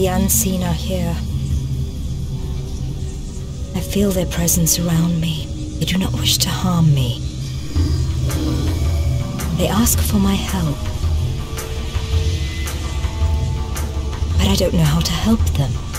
The unseen are here. I feel their presence around me. They do not wish to harm me. They ask for my help. But I don't know how to help them.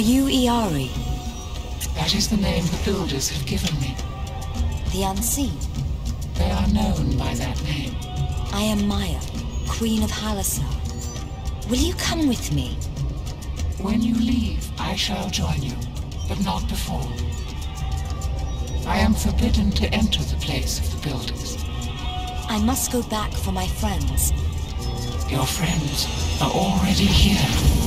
Are you Iari? That is the name the builders have given me. The unseen? They are known by that name. I am Maia, Queen of Halassar. Will you come with me? When you leave, I shall join you, but not before. I am forbidden to enter the place of the builders. I must go back for my friends. Your friends are already here.